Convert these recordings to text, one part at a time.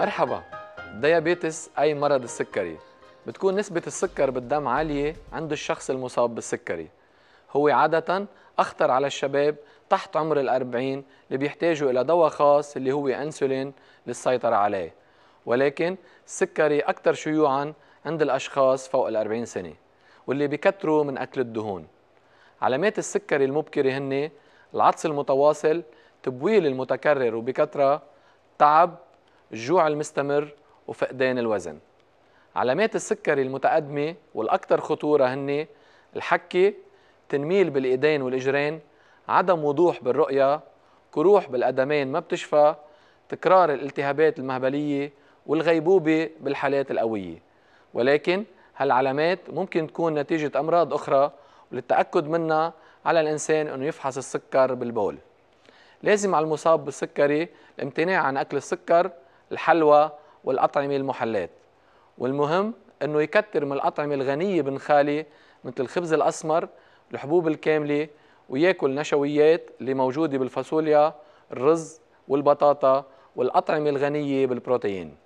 مرحبا. diabetes أي مرض السكري بتكون نسبة السكر بالدم عالية عند الشخص المصاب بالسكري. هو عادة أخطر على الشباب تحت عمر الأربعين اللي بيحتاجوا إلى دواء خاص اللي هو أنسولين للسيطرة عليه. ولكن السكري أكثر شيوعا عند الأشخاص فوق الأربعين سنة واللي بيكتروا من أكل الدهون. علامات السكري المبكرة هن العطش المتواصل تبويل المتكرر وبكثرة تعب الجوع المستمر وفقدان الوزن. علامات السكري المتقدمة والأكثر خطورة هن الحكة تنميل بالإيدين والإجرين عدم وضوح بالرؤية كروح بالقدمين ما بتشفى تكرار الالتهابات المهبلية والغيبوبة بالحالات القوية. ولكن هالعلامات ممكن تكون نتيجة أمراض أخرى وللتأكد منها على الإنسان أنه يفحص السكر بالبول. لازم على المصاب بالسكري الامتناع عن أكل السكر الحلوى والأطعمة المحلات. والمهم أنه يكتر من الأطعمة الغنية بالنخالي مثل الخبز الأسمر الحبوب الكاملة وياكل نشويات اللي موجودة بالفاصوليا الرز والبطاطا والأطعمة الغنية بالبروتين.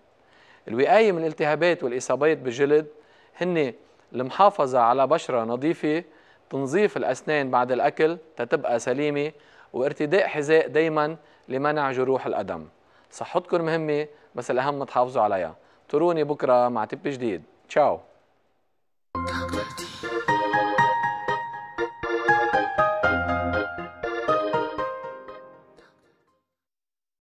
الوقاية من الالتهابات والإصابات بالجلد هن المحافظة على بشرة نظيفة تنظيف الأسنان بعد الأكل تتبقى سليمة وارتداء حذاء دايما لمنع جروح القدم صحتكم مهمة بس الأهم تحافظوا عليها. تروني بكرة مع تب جديد. تشاو.